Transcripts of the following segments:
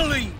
Finally!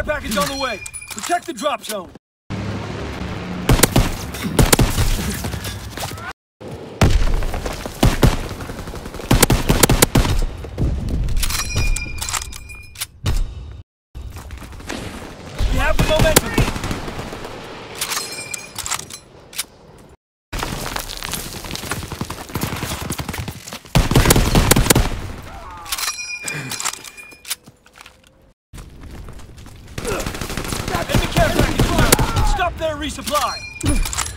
Care package on the way. Protect the drop zone. We have the momentum. Enemy care package. Stop their resupply.